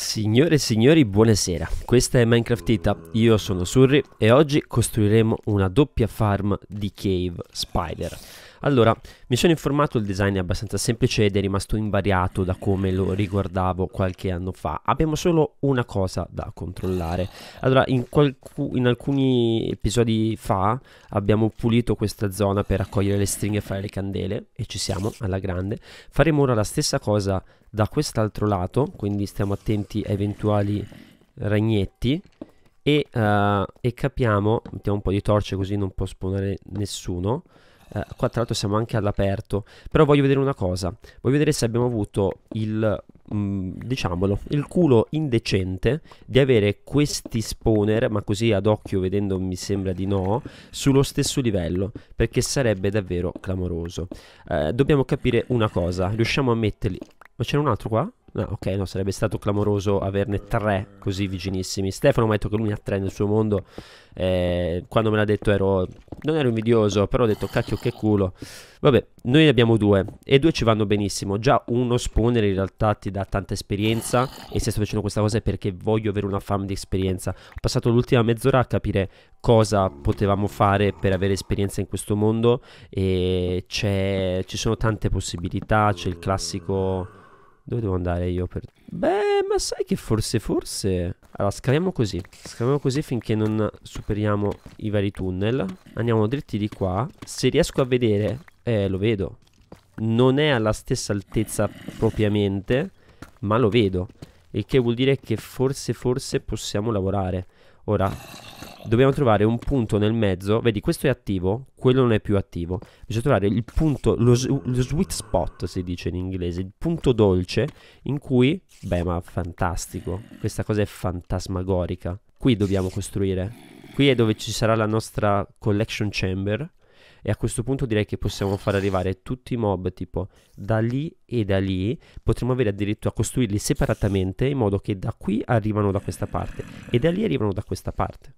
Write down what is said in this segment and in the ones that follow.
Signore e signori, buonasera. Questa è Minecraft Ita, io sono Surri e oggi costruiremo una doppia farm di Cave Spider. Allora, mi sono informato, il design è abbastanza semplice ed è rimasto invariato da come lo riguardavo qualche anno fa. Abbiamo solo una cosa da controllare. Allora, in, in alcuni episodi fa abbiamo pulito questa zona per raccogliere le stringhe e fare le candele e ci siamo alla grande. Faremo ora la stessa cosa da quest'altro lato, quindi stiamo attenti a eventuali ragnetti e, uh, e capiamo, mettiamo un po' di torce così non può spawnare nessuno eh, qua tra l'altro siamo anche all'aperto. Però voglio vedere una cosa. Voglio vedere se abbiamo avuto il, mm, diciamolo, il culo indecente di avere questi spawner, ma così ad occhio vedendo mi sembra di no, sullo stesso livello. Perché sarebbe davvero clamoroso. Eh, dobbiamo capire una cosa. Riusciamo a metterli... Ma c'era un altro qua? No, ok, no, sarebbe stato clamoroso averne tre così vicinissimi. Stefano mi ha detto che lui ne ha tre nel suo mondo. Eh, quando me l'ha detto ero... Non ero invidioso, però ho detto cacchio che culo. Vabbè, noi ne abbiamo due e due ci vanno benissimo. Già uno spawner in realtà ti dà tanta esperienza e se sto facendo questa cosa è perché voglio avere una fama di esperienza. Ho passato l'ultima mezz'ora a capire cosa potevamo fare per avere esperienza in questo mondo e ci sono tante possibilità. C'è il classico dove devo andare io per... Beh, ma sai che forse, forse... Allora, scaviamo così. Scaviamo così finché non superiamo i vari tunnel. Andiamo dritti di qua. Se riesco a vedere... Eh, lo vedo. Non è alla stessa altezza propriamente, ma lo vedo. Il che vuol dire che forse, forse possiamo lavorare. Ora, dobbiamo trovare un punto nel mezzo. Vedi, questo è attivo, quello non è più attivo. Bisogna trovare il punto, lo, lo sweet spot si dice in inglese, il punto dolce in cui, beh, ma fantastico. Questa cosa è fantasmagorica. Qui dobbiamo costruire. Qui è dove ci sarà la nostra collection chamber e a questo punto direi che possiamo far arrivare tutti i mob tipo da lì e da lì potremmo avere addirittura costruirli separatamente in modo che da qui arrivano da questa parte e da lì arrivano da questa parte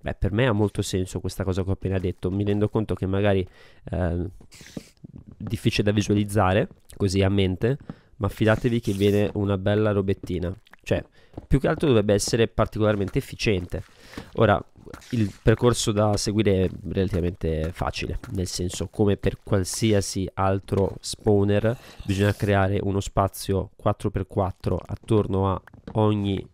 Beh, per me ha molto senso questa cosa che ho appena detto. Mi rendo conto che magari eh, difficile da visualizzare così a mente, ma fidatevi che viene una bella robettina. Cioè, più che altro dovrebbe essere particolarmente efficiente. Ora, il percorso da seguire è relativamente facile, nel senso come per qualsiasi altro spawner bisogna creare uno spazio 4x4 attorno a ogni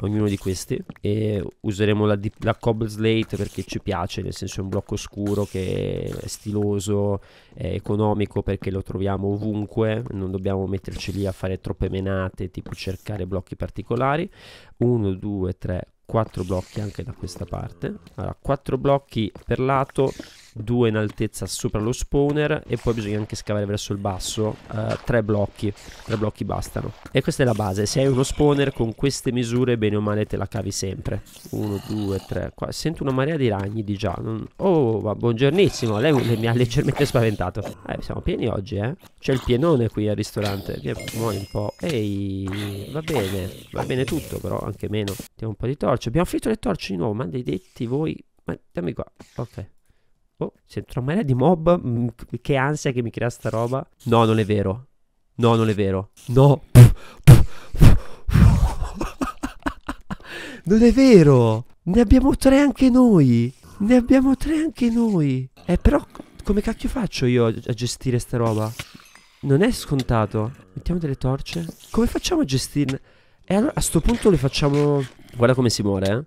ognuno di questi e useremo la, la cobble slate perché ci piace nel senso è un blocco scuro che è stiloso è economico perché lo troviamo ovunque non dobbiamo metterci lì a fare troppe menate tipo cercare blocchi particolari. 1 2 3 4 blocchi anche da questa parte. Allora 4 blocchi per lato due in altezza sopra lo spawner e poi bisogna anche scavare verso il basso uh, tre blocchi tre blocchi bastano. E questa è la base se hai uno spawner con queste misure bene o male te la cavi sempre. Uno due tre qua sento una marea di ragni di già oh ma buongiornissimo lei mi ha leggermente spaventato. Eh siamo pieni oggi eh. C'è il pienone qui al ristorante che muore un po' ehi va bene va bene tutto però anche meno. Mettiamo un po' di torce abbiamo finito le torce di nuovo ma dei detti voi ma dammi qua ok Oh, sento una marea di mob. Mm, che ansia che mi crea sta roba. No, non è vero. No, non è vero. No. non è vero. Ne abbiamo tre anche noi. Ne abbiamo tre anche noi. Eh, però come cacchio faccio io a gestire sta roba? Non è scontato. Mettiamo delle torce. Come facciamo a gestirne? E allora a sto punto le facciamo... Guarda come si muore, eh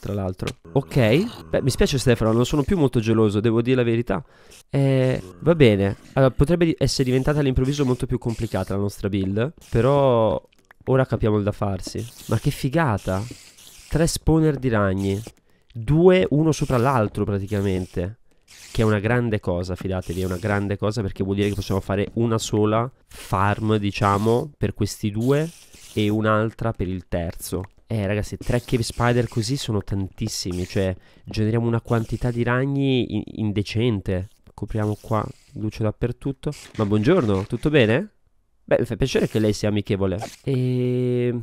tra l'altro. Ok, beh, mi spiace Stefano, non sono più molto geloso, devo dire la verità. Eh, va bene, allora, potrebbe essere diventata all'improvviso molto più complicata la nostra build, però ora capiamo il da farsi. Ma che figata! Tre spawner di ragni, due uno sopra l'altro praticamente. Che è una grande cosa, fidatevi, è una grande cosa perché vuol dire che possiamo fare una sola farm, diciamo, per questi due e un'altra per il terzo. Eh ragazzi, tre cave spider così sono tantissimi, cioè generiamo una quantità di ragni in indecente. Copriamo qua, luce dappertutto. Ma buongiorno, tutto bene? Beh, mi fa piacere che lei sia amichevole. E...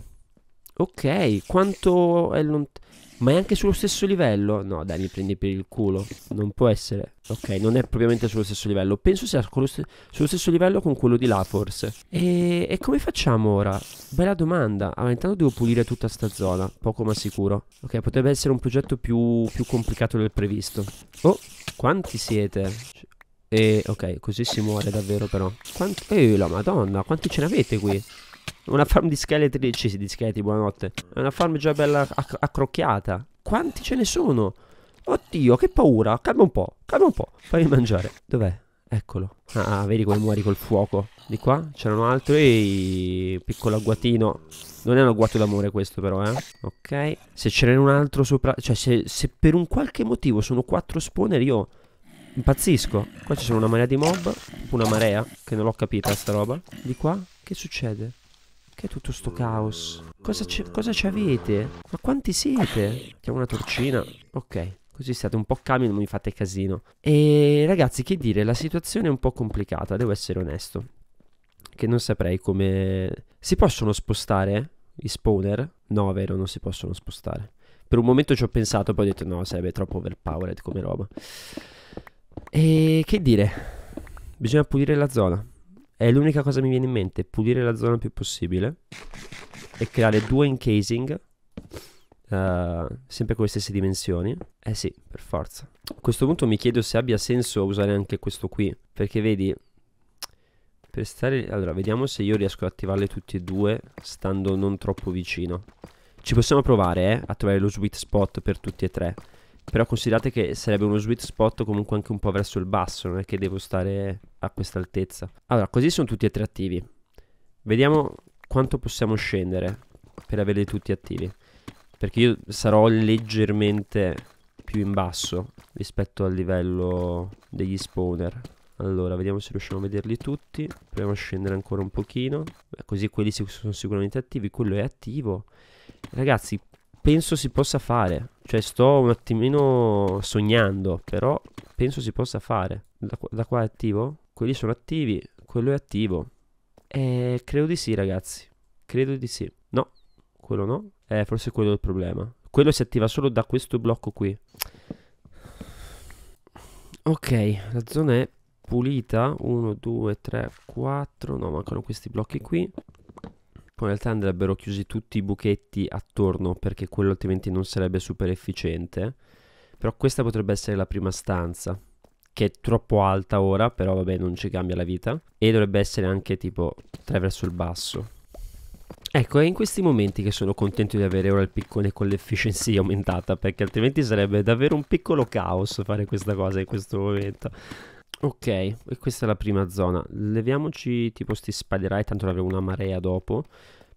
Ok, quanto è lontano... Ma è anche sullo stesso livello? No, dai, mi prendi per il culo. Non può essere. Ok, non è propriamente sullo stesso livello. Penso sia st sullo stesso livello con quello di là, forse. E, e come facciamo ora? Bella domanda. Allora, intanto devo pulire tutta sta zona. Poco ma sicuro. Ok, potrebbe essere un progetto più, più complicato del previsto. Oh, quanti siete? E ok, così si muore davvero però. Quanti... Ehi, la madonna, quanti ce ne avete qui? Una farm di scheletri, sì, di scheletri, buonanotte. È una farm già bella acc accrocchiata. Quanti ce ne sono? Oddio, che paura. Calma un po', calma un po'. Fammi mangiare. Dov'è? Eccolo. Ah, vedi come muori col fuoco. Di qua c'erano altri. Ehi, piccolo agguatino. Non è un agguato d'amore questo però, eh. Ok. Se ce n'è un altro sopra... Cioè, se, se per un qualche motivo sono quattro spawner, io impazzisco. Qua ci sono una marea di mob. Una marea, che non l'ho capita sta roba. Di qua? Che succede? Che è tutto sto caos? Cosa, cosa ci avete? Ma quanti siete? Mettiamo una torcina. Ok. Così state un po' calmi, non mi fate casino. E ragazzi, che dire, la situazione è un po' complicata, devo essere onesto. Che non saprei come... Si possono spostare i spawner? No, vero, non si possono spostare. Per un momento ci ho pensato, poi ho detto no, sarebbe troppo overpowered come roba. E che dire? Bisogna pulire la zona. È l'unica cosa che mi viene in mente, pulire la zona il più possibile e creare due encasing, uh, sempre con le stesse dimensioni. Eh sì, per forza. A questo punto mi chiedo se abbia senso usare anche questo qui, perché vedi, per stare... Allora, vediamo se io riesco ad attivarle tutte e due, stando non troppo vicino. Ci possiamo provare, eh, a trovare lo sweet spot per tutti e tre. Però considerate che sarebbe uno sweet spot comunque anche un po' verso il basso, non è che devo stare a questa altezza. Allora, così sono tutti e tre attivi. Vediamo quanto possiamo scendere per averli tutti attivi. Perché io sarò leggermente più in basso rispetto al livello degli spawner. Allora, vediamo se riusciamo a vederli tutti. Proviamo a scendere ancora un pochino. Così quelli sono sicuramente attivi. Quello è attivo. Ragazzi, penso si possa fare. Cioè sto un attimino sognando, però penso si possa fare. Da, da qua è attivo? Quelli sono attivi, quello è attivo. Eh, credo di sì ragazzi, credo di sì. No, quello no. Eh, forse quello è il problema. Quello si attiva solo da questo blocco qui. Ok, la zona è pulita. 1, 2, 3, 4. No, mancano questi blocchi qui. In realtà andrebbero chiusi tutti i buchetti attorno perché quello altrimenti non sarebbe super efficiente. Però questa potrebbe essere la prima stanza, che è troppo alta ora, però vabbè non ci cambia la vita. E dovrebbe essere anche tipo 3 verso il basso. Ecco, è in questi momenti che sono contento di avere ora il piccone con l'efficiency aumentata, perché altrimenti sarebbe davvero un piccolo caos fare questa cosa in questo momento. Ok, e questa è la prima zona. Leviamoci tipo sti spiderai, tanto ne avremo una marea dopo.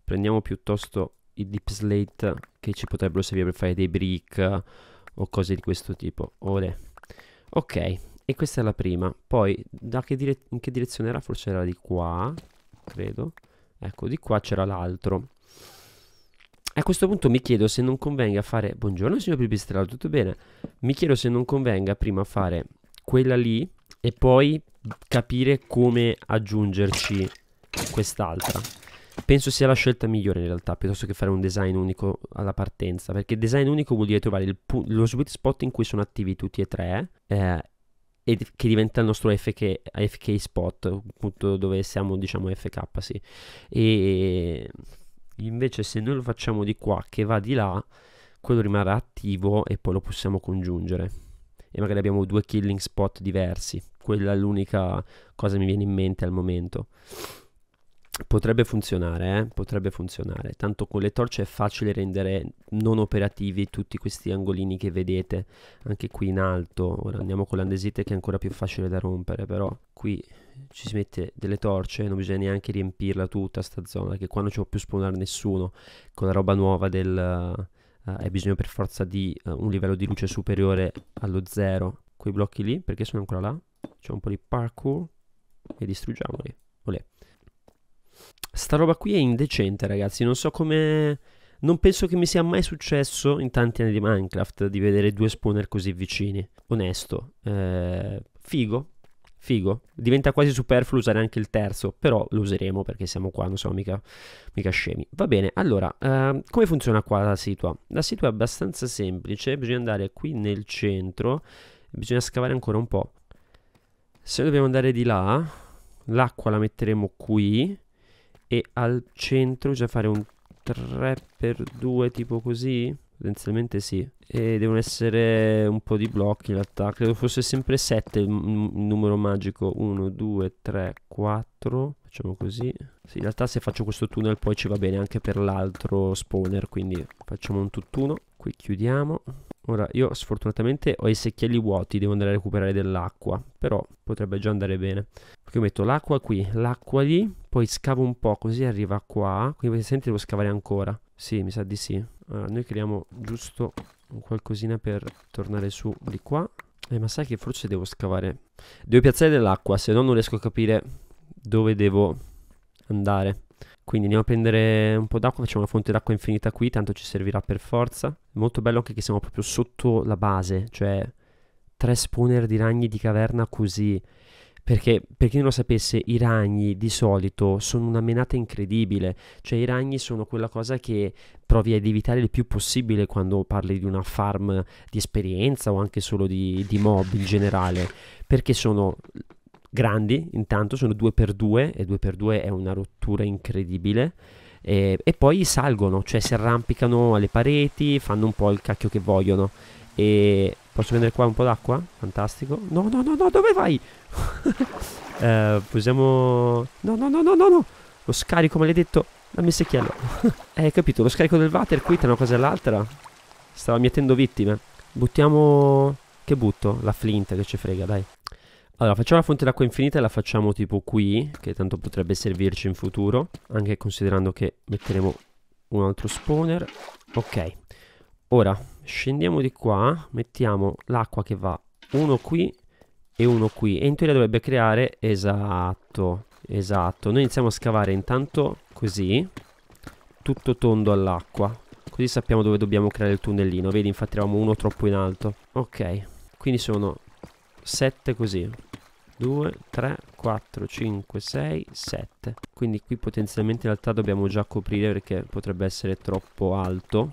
Prendiamo piuttosto i deep slate che ci potrebbero servire per fare dei brick o cose di questo tipo. Ore. Ok, e questa è la prima. Poi, da che dire in che direzione era? Forse era di qua, credo. Ecco, di qua c'era l'altro. A questo punto mi chiedo se non convenga fare... Buongiorno signor Pipistrello, tutto bene? Mi chiedo se non convenga prima fare quella lì e poi capire come aggiungerci quest'altra. Penso sia la scelta migliore in realtà, piuttosto che fare un design unico alla partenza, perché design unico vuol dire trovare lo sweet spot in cui sono attivi tutti e tre eh, e che diventa il nostro FK, FK spot, appunto dove siamo diciamo FK, sì. E invece se noi lo facciamo di qua che va di là, quello rimarrà attivo e poi lo possiamo congiungere e magari abbiamo due killing spot diversi. Quella è l'unica cosa che mi viene in mente al momento. Potrebbe funzionare, eh? potrebbe funzionare. Tanto con le torce è facile rendere non operativi tutti questi angolini che vedete anche qui in alto. Ora andiamo con l'andesite che è ancora più facile da rompere, però qui ci si mette delle torce, non bisogna neanche riempirla tutta sta zona, che qua non ci può più spawnare nessuno con la roba nuova del uh, hai bisogno per forza di uh, un livello di luce superiore allo zero. Quei blocchi lì, perché sono ancora là? C'è un po' di parkour e distruggiamoli. Olè. Sta roba qui è indecente, ragazzi. Non so come... Non penso che mi sia mai successo in tanti anni di Minecraft di vedere due spawner così vicini. Onesto. Eh, figo. Figo. Diventa quasi superfluo usare anche il terzo, però lo useremo perché siamo qua, non siamo mica, mica scemi. Va bene, allora, uh, come funziona qua la situa? La situa è abbastanza semplice, bisogna andare qui nel centro, bisogna scavare ancora un po'. Se dobbiamo andare di là, l'acqua la metteremo qui e al centro bisogna fare un 3x2 tipo così Potenzialmente sì. E devono essere un po' di blocchi in realtà. Credo fosse sempre 7 il, numero magico. 1, 2, 3, 4. Facciamo così. Sì, in realtà se faccio questo tunnel poi ci va bene anche per l'altro spawner. Quindi facciamo un tutt'uno. Qui chiudiamo. Ora, io sfortunatamente ho i secchielli vuoti, devo andare a recuperare dell'acqua, però potrebbe già andare bene. Perché io metto l'acqua qui, l'acqua lì, poi scavo un po' così arriva qua, quindi senti devo scavare ancora. Sì, mi sa di sì. Allora, noi creiamo giusto qualcosina per tornare su di qua. Eh, ma sai che forse devo scavare. Devo piazzare dell'acqua, se no non riesco a capire dove devo andare. Quindi andiamo a prendere un po' d'acqua, facciamo una fonte d'acqua infinita qui, tanto ci servirà per forza. Molto bello anche che siamo proprio sotto la base, cioè tre spawner di ragni di caverna così perché, per chi non lo sapesse, i ragni di solito sono una menata incredibile, cioè i ragni sono quella cosa che provi ad evitare il più possibile quando parli di una farm di esperienza o anche solo di, di mob in generale, perché sono grandi, intanto sono 2x2 e 2x2 è una rottura incredibile. E, e poi salgono, cioè si arrampicano alle pareti, fanno un po' il cacchio che vogliono. E posso prendere qua un po' d'acqua? Fantastico. No, no, no, no, dove vai? eh, possiamo... No, no, no, no, no, no. Lo scarico maledetto. Dammi secchiello. eh, capito, lo scarico del water qui tra una cosa e l'altra. Stava mietendo vittime. Buttiamo... Che butto? La flint che ci frega, dai. Allora, facciamo la fonte d'acqua infinita e la facciamo tipo qui, che tanto potrebbe servirci in futuro, anche considerando che metteremo un altro spawner. Ok. Ora, scendiamo di qua, mettiamo l'acqua che va uno qui e uno qui e in teoria dovrebbe creare esatto esatto. Noi iniziamo a scavare intanto così tutto tondo all'acqua così sappiamo dove dobbiamo creare il tunnellino. Vedi infatti eravamo uno troppo in alto. Ok quindi sono 7 così. 2 3 4 5 6 7 quindi qui potenzialmente in realtà dobbiamo già coprire perché potrebbe essere troppo alto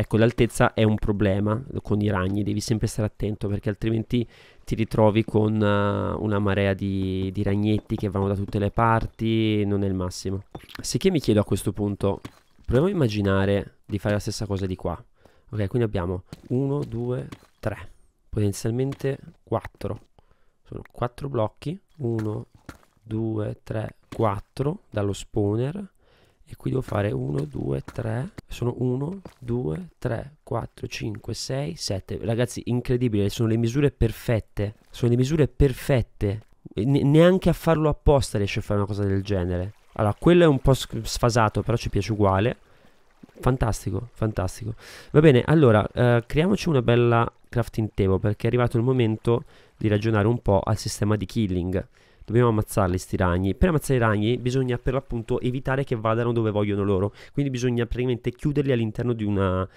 Ecco, l'altezza è un problema con i ragni, devi sempre stare attento perché altrimenti ti ritrovi con uh, una marea di, di, ragnetti che vanno da tutte le parti, non è il massimo. Sicché mi chiedo a questo punto, proviamo a immaginare di fare la stessa cosa di qua. Ok, quindi abbiamo 1, 2, 3, potenzialmente 4. Sono 4 blocchi, 1, 2, 3, 4 dallo spawner e qui devo fare 1, 2, 3, sono 1, 2, 3, 4, 5, 6, 7. Ragazzi, incredibile, sono le misure perfette, sono le misure perfette. Ne neanche a farlo apposta riesce a fare una cosa del genere. Allora, quello è un po' sfasato, però ci piace uguale. Fantastico, fantastico. Va bene, allora, eh, creiamoci una bella crafting table perché è arrivato il momento di ragionare un po' al sistema di killing dobbiamo ammazzarli sti ragni. Per ammazzare i ragni bisogna per l'appunto evitare che vadano dove vogliono loro. Quindi bisogna praticamente chiuderli all'interno di una...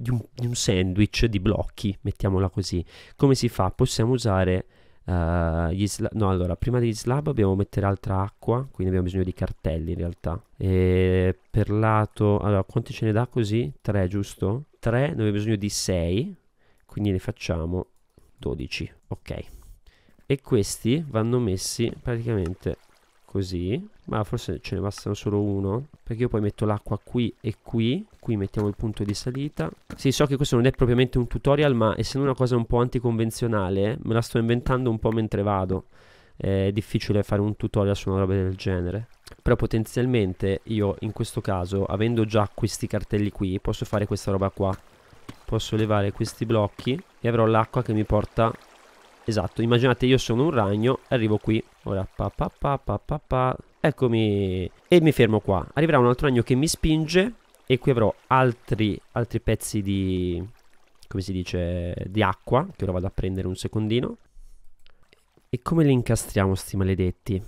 Di un, di un sandwich di blocchi, mettiamola così. Come si fa? Possiamo usare Uh, gli no, allora, prima degli slab dobbiamo mettere altra acqua, quindi abbiamo bisogno di cartelli in realtà. E per lato, allora, quanti ce ne dà così? 3, giusto? 3, noi abbiamo bisogno di 6, quindi ne facciamo 12. Ok e questi vanno messi praticamente così ma forse ce ne bastano solo uno perché io poi metto l'acqua qui e qui qui mettiamo il punto di salita. Sì so che questo non è propriamente un tutorial ma essendo una cosa un po' anticonvenzionale me la sto inventando un po' mentre vado. È difficile fare un tutorial su una roba del genere. Però potenzialmente io in questo caso avendo già questi cartelli qui posso fare questa roba qua. Posso levare questi blocchi e avrò l'acqua che mi porta Esatto, immaginate io sono un ragno, arrivo qui, ora pa pa pa pa pa pa, eccomi, e mi fermo qua. Arriverà un altro ragno che mi spinge e qui avrò altri, altri pezzi di, come si dice, di acqua, che ora vado a prendere un secondino. E come li incastriamo sti maledetti?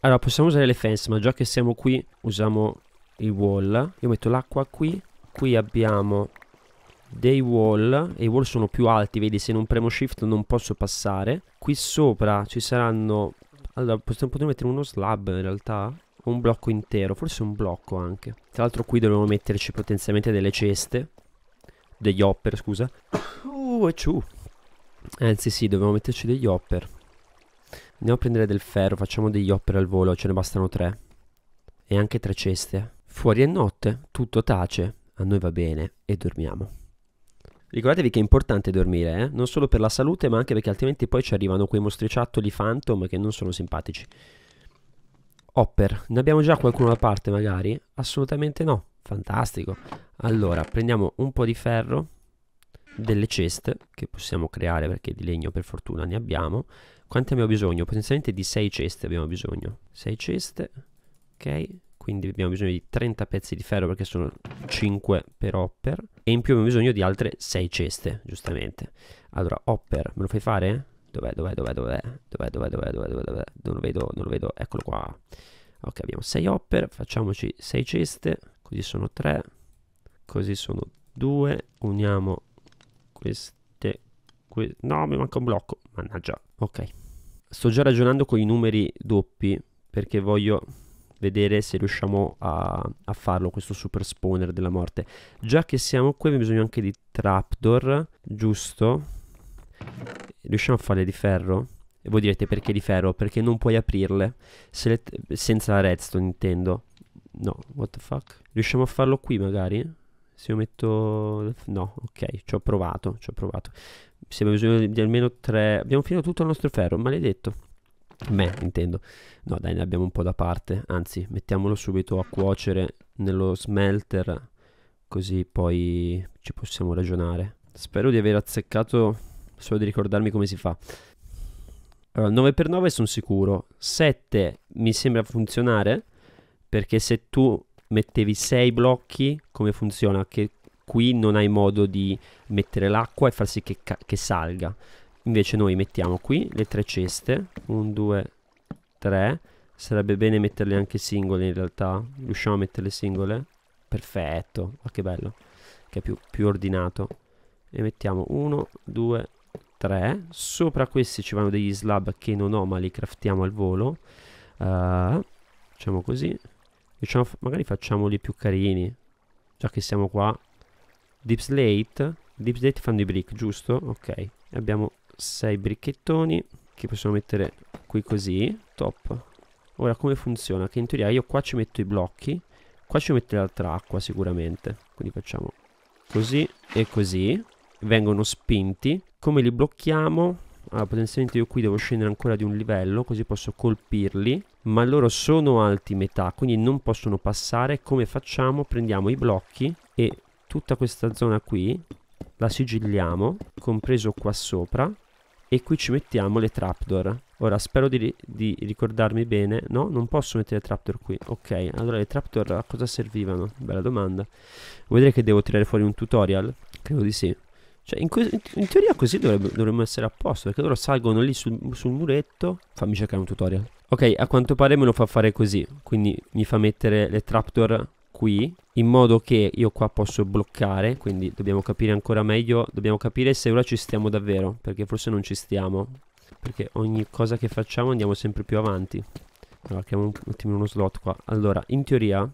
Allora, possiamo usare le fence, ma già che siamo qui usiamo il wall. Io metto l'acqua qui, qui abbiamo dei wall e i wall sono più alti vedi se non premo shift non posso passare qui sopra ci saranno Allora, possiamo, potremmo mettere uno slab in realtà. O un blocco intero, forse un blocco anche. Tra l'altro qui dovremmo metterci potenzialmente delle ceste. Degli hopper, scusa. Uh, e ciù. Anzi sì, dobbiamo metterci degli hopper. Andiamo a prendere del ferro, facciamo degli hopper al volo, ce ne bastano tre. E anche tre ceste. Fuori è notte, tutto tace, a noi va bene e dormiamo. Ricordatevi che è importante dormire, eh? non solo per la salute, ma anche perché altrimenti poi ci arrivano quei mostriciattoli phantom che non sono simpatici. Hopper, ne abbiamo già qualcuno da parte magari? Assolutamente no, fantastico. Allora, prendiamo un po' di ferro, delle ceste che possiamo creare perché di legno per fortuna ne abbiamo. Quanti abbiamo bisogno? Potenzialmente di 6 ceste abbiamo bisogno. 6 ceste, ok, quindi abbiamo bisogno di 30 pezzi di ferro perché sono 5 per hopper. E in più abbiamo bisogno di altre 6 ceste, giustamente. Allora, hopper, me lo fai fare? Dov'è, dov'è, dov'è, dov'è, dov'è, dov'è, dov'è, dov'è, dov'è, non lo vedo, non lo vedo, eccolo qua. Ok, abbiamo 6 hopper, facciamoci 6 ceste, così sono 3, così sono 2, uniamo queste, que no, mi manca un blocco, mannaggia, ok. Sto già ragionando con i numeri doppi perché voglio vedere se riusciamo a, a, farlo questo super spawner della morte. Già che siamo qui abbiamo bisogno anche di trapdoor giusto? Riusciamo a farle di ferro? E voi direte perché di ferro? Perché non puoi aprirle. Se senza la redstone intendo. No what the fuck? Riusciamo a farlo qui magari? Se io metto no ok ci ho provato ci ho provato. Se abbiamo bisogno di almeno tre abbiamo finito tutto il nostro ferro maledetto me intendo. No dai ne abbiamo un po' da parte. Anzi mettiamolo subito a cuocere nello smelter così poi ci possiamo ragionare. Spero di aver azzeccato solo di ricordarmi come si fa. Allora 9x9 sono sicuro. 7 mi sembra funzionare perché se tu mettevi 6 blocchi come funziona? Che qui non hai modo di mettere l'acqua e far sì che, che salga Invece noi mettiamo qui le tre ceste 1, 2, 3 Sarebbe bene metterle anche singole in realtà. Riusciamo a metterle singole? Perfetto, ma che bello Che è più, più ordinato. E mettiamo 1, 2, 3 Sopra questi ci vanno degli slab che non ho ma li craftiamo al volo. Uh, Facciamo così. Diciamo, Magari facciamoli più carini Già che siamo qua. Deep Slate. Deep Slate fanno i brick, giusto? Ok. Abbiamo 6 bricchettoni che possiamo mettere qui così, top. Ora come funziona? Che in teoria io qua ci metto i blocchi, qua ci metto l'altra acqua sicuramente. Quindi facciamo così e così, vengono spinti. Come li blocchiamo? Allora, potenzialmente io qui devo scendere ancora di un livello, così posso colpirli. Ma loro sono alti metà, quindi non possono passare. Come facciamo? Prendiamo i blocchi e tutta questa zona qui la sigilliamo, compreso qua sopra e qui ci mettiamo le trapdoor. Ora spero di, di, ricordarmi bene. No, non posso mettere le trapdoor qui. Ok, allora le trapdoor a cosa servivano? Bella domanda. Vuoi dire che devo tirare fuori un tutorial? Credo di sì. Cioè, in, in teoria così dovrebbe, dovremmo essere a posto, perché loro salgono lì sul, sul muretto. Fammi cercare un tutorial. Ok, a quanto pare me lo fa fare così. Quindi mi fa mettere le trapdoor qui in modo che io qua posso bloccare quindi dobbiamo capire ancora meglio dobbiamo capire se ora ci stiamo davvero perché forse non ci stiamo. Perché ogni cosa che facciamo andiamo sempre più avanti. Allora chiamo un attimo uno slot qua. Allora in teoria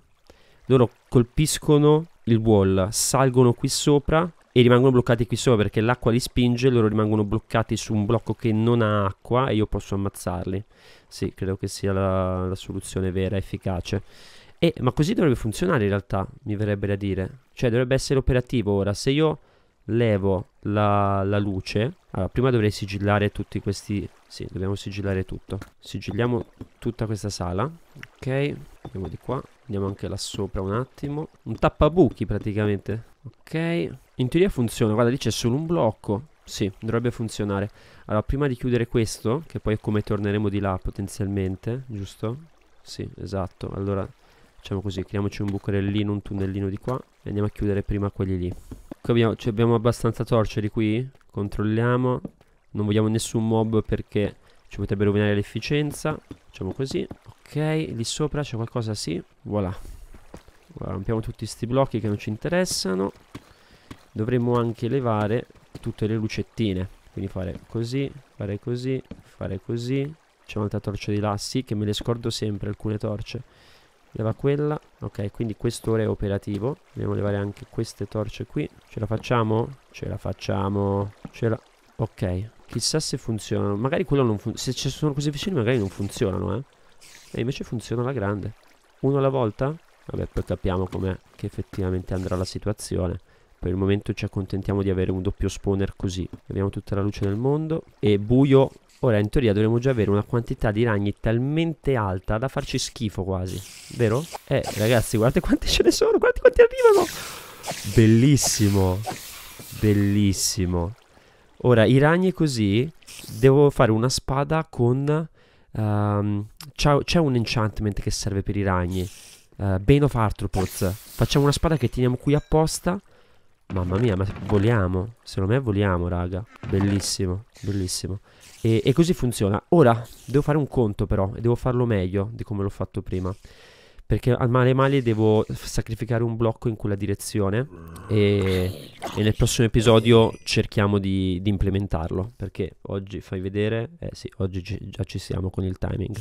loro colpiscono il wall salgono qui sopra e rimangono bloccati qui sopra perché l'acqua li spinge loro rimangono bloccati su un blocco che non ha acqua e io posso ammazzarli. Sì credo che sia la, la soluzione vera efficace e, ma così dovrebbe funzionare in realtà, mi verrebbe da dire. Cioè dovrebbe essere operativo ora. Se io levo la, la luce, allora prima dovrei sigillare tutti questi... Sì, dobbiamo sigillare tutto. Sigilliamo tutta questa sala. Ok, andiamo di qua. Andiamo anche là sopra un attimo. Un tappabuchi praticamente. Ok. In teoria funziona. Guarda, lì c'è solo un blocco. Sì, dovrebbe funzionare. Allora, prima di chiudere questo, che poi è come torneremo di là potenzialmente, giusto? Sì, esatto. Allora Facciamo così, creiamoci un bucherellino, un tunnellino di qua e andiamo a chiudere prima quelli lì. Qui abbiamo, cioè abbiamo abbastanza torceri qui, controlliamo, non vogliamo nessun mob perché ci potrebbe rovinare l'efficienza. Facciamo così, ok, lì sopra c'è qualcosa, sì, voilà. voilà. Rompiamo tutti questi blocchi che non ci interessano. Dovremmo anche levare tutte le lucettine, quindi fare così, fare così, fare così, c'è un'altra torcia di là, sì che me le scordo sempre alcune torce. Leva quella, ok, quindi quest'ora è operativo. Dobbiamo levare anche queste torce qui. Ce la facciamo? Ce la facciamo. Ce la... Ok, chissà se funzionano. Magari quello non funziona. Se ci sono così vicini magari non funzionano, eh. E invece funziona alla grande. Uno alla volta? Vabbè, poi capiamo com'è che effettivamente andrà la situazione. Per il momento ci accontentiamo di avere un doppio spawner così. Abbiamo tutta la luce del mondo. E buio Ora in teoria dovremmo già avere una quantità di ragni talmente alta da farci schifo quasi, vero? Eh ragazzi guardate quante ce ne sono, guardate quanti arrivano! Bellissimo, bellissimo. Ora i ragni così devo fare una spada con... Um, c'è un enchantment che serve per i ragni. Uh, Bane of Arthropods. Facciamo una spada che teniamo qui apposta. Mamma mia, ma voliamo. Secondo me voliamo, raga. Bellissimo, bellissimo. E, e, così funziona. Ora devo fare un conto però e devo farlo meglio di come l'ho fatto prima. Perché al male male devo sacrificare un blocco in quella direzione e, e nel prossimo episodio cerchiamo di, di, implementarlo. Perché oggi fai vedere, eh sì, oggi già ci siamo con il timing.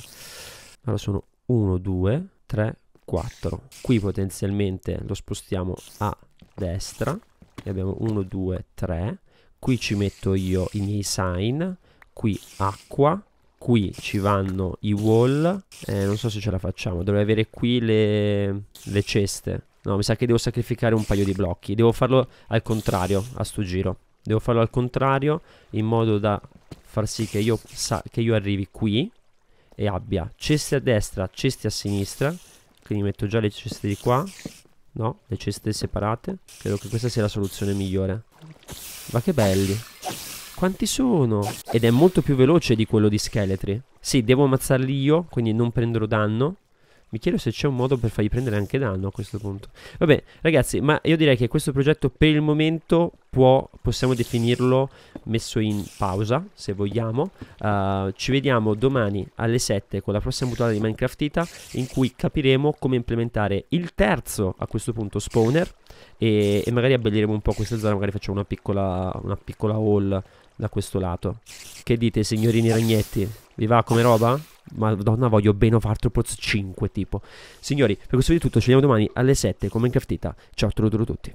Allora sono 1, 2, 3, 4. Qui potenzialmente lo spostiamo a destra e abbiamo 1, 2, 3. Qui ci metto io i miei sign qui acqua qui ci vanno i wall eh, non so se ce la facciamo dovrei avere qui le, le ceste. No mi sa che devo sacrificare un paio di blocchi devo farlo al contrario a sto giro. Devo farlo al contrario in modo da far sì che io, che io arrivi qui e abbia ceste a destra ceste a sinistra quindi metto già le ceste di qua no le ceste separate. Credo che questa sia la soluzione migliore. Ma che belli quanti sono? Ed è molto più veloce di quello di scheletri. Sì, devo ammazzarli io, quindi non prenderò danno. Mi chiedo se c'è un modo per fargli prendere anche danno a questo punto. Vabbè, ragazzi, ma io direi che questo progetto per il momento può, possiamo definirlo messo in pausa, se vogliamo. Uh, ci vediamo domani alle 7 con la prossima puntata di Minecraft Ita, in cui capiremo come implementare il terzo, a questo punto, spawner. E, e magari abbelliremo un po' questa zona, magari facciamo una piccola, una piccola haul da questo lato. Che dite, signorini ragnetti? Vi va come roba? Madonna, voglio Bane of Arthropods 5 tipo. Signori, per questo video è tutto. Ci vediamo domani alle 7 con Minecraftita. Ciao a tutti.